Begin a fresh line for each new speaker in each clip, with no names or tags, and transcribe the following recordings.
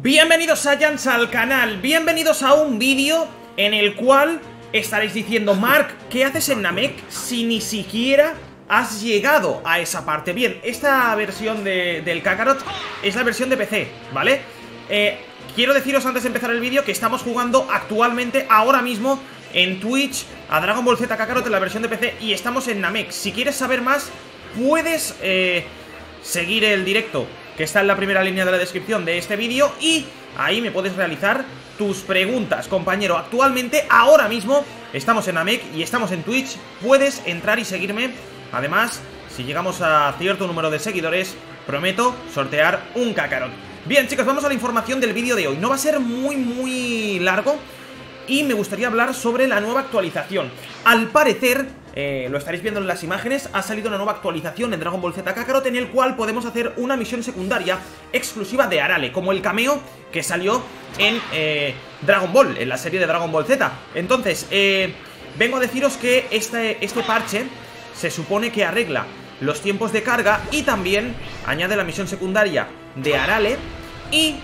Bienvenidos Saiyans al canal, bienvenidos a un vídeo en el cual estaréis diciendo Mark, ¿qué haces en Namek si ni siquiera has llegado a esa parte? Bien, esta versión de, del Kakarot es la versión de PC, ¿vale? Eh, quiero deciros antes de empezar el vídeo que estamos jugando actualmente, ahora mismo, en Twitch a Dragon Ball Z Kakarot en la versión de PC y estamos en Namek. Si quieres saber más, puedes eh, seguir el directo que está en la primera línea de la descripción de este vídeo y ahí me puedes realizar tus preguntas, compañero. Actualmente, ahora mismo, estamos en Namek y estamos en Twitch. Puedes entrar y seguirme. Además, si llegamos a cierto número de seguidores, prometo sortear un Kakarot. Bien, chicos, vamos a la información del vídeo de hoy. No va a ser muy, muy largo y me gustaría hablar sobre la nueva actualización. Al parecer, eh, lo estaréis viendo en las imágenes, ha salido una nueva actualización en Dragon Ball Z Kakarot en el cual podemos hacer una misión secundaria exclusiva de Arale, como el cameo que salió en eh, Dragon Ball, en la serie de Dragon Ball Z. Entonces, eh, vengo a deciros que este, este parche se supone que arregla los tiempos de carga y también añade la misión secundaria de Arale y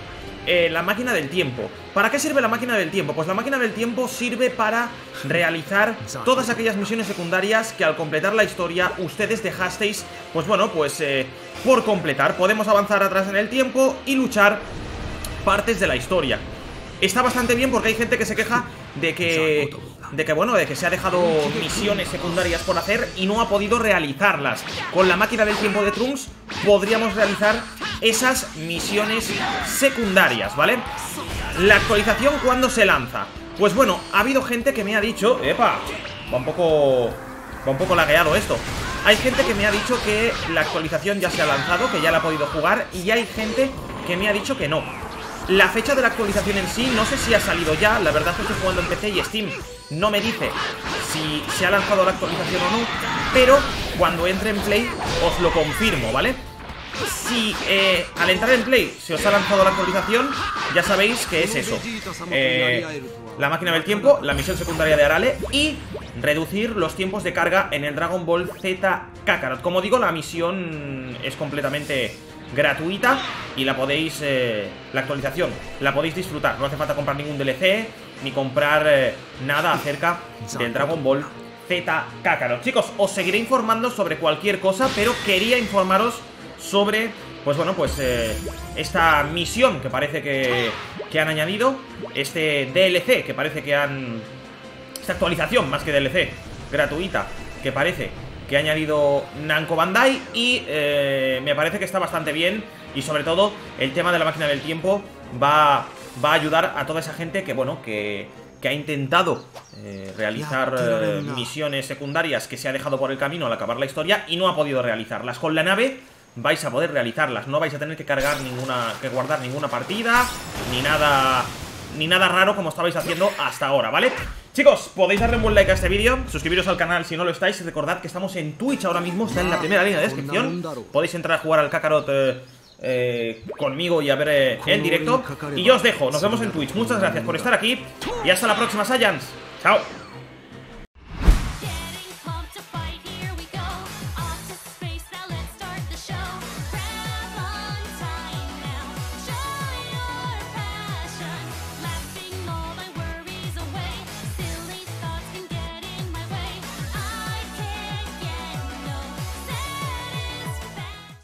eh, la máquina del tiempo. ¿Para qué sirve la máquina del tiempo? Pues la máquina del tiempo sirve para realizar todas aquellas misiones secundarias que al completar la historia ustedes dejasteis, pues bueno, pues eh, por completar. Podemos avanzar atrás en el tiempo y luchar partes de la historia. Está bastante bien porque hay gente que se queja de que de que bueno, de que se ha dejado misiones secundarias por hacer y no ha podido realizarlas. Con la máquina del tiempo de Trunks podríamos realizar esas misiones secundarias, ¿vale? La actualización, ¿cuándo se lanza? Pues bueno, ha habido gente que me ha dicho... ¡Epa! Va un poco... Va un poco lagueado esto Hay gente que me ha dicho que la actualización ya se ha lanzado Que ya la ha podido jugar Y hay gente que me ha dicho que no La fecha de la actualización en sí No sé si ha salido ya La verdad es que estoy jugando en PC y Steam No me dice si se ha lanzado la actualización o no Pero cuando entre en Play Os lo confirmo, ¿vale? Si eh, al entrar en Play se os ha lanzado la actualización, ya sabéis que es eso. Eh, la máquina del tiempo, la misión secundaria de Arale y reducir los tiempos de carga en el Dragon Ball Z Kakarot. Como digo, la misión es completamente gratuita y la podéis, eh, la actualización, la podéis disfrutar. No hace falta comprar ningún DLC ni comprar nada acerca del Dragon Ball Z Kakarot. Chicos, os seguiré informando sobre cualquier cosa, pero quería informaros sobre, pues bueno, pues eh, esta misión que parece que, que han añadido, este DLC que parece que han... Esta actualización, más que DLC, gratuita, que parece que ha añadido Namco Bandai y eh, me parece que está bastante bien y sobre todo el tema de la máquina del tiempo va, va a ayudar a toda esa gente que, bueno, que, que ha intentado eh, realizar eh, misiones secundarias que se ha dejado por el camino al acabar la historia y no ha podido realizarlas. Con la nave vais a poder realizarlas. No vais a tener que cargar ninguna, que guardar ninguna partida, ni nada, ni nada raro como estabais haciendo hasta ahora, ¿vale? Chicos, podéis darle un buen like a este vídeo, suscribiros al canal si no lo estáis, y recordad que estamos en Twitch ahora mismo, está en la primera línea de descripción. Podéis entrar a jugar al Kakarot eh, eh, conmigo y a ver eh, en directo. Y yo os dejo, nos vemos en Twitch. Muchas gracias por estar aquí y hasta la próxima, Saiyans. Chao.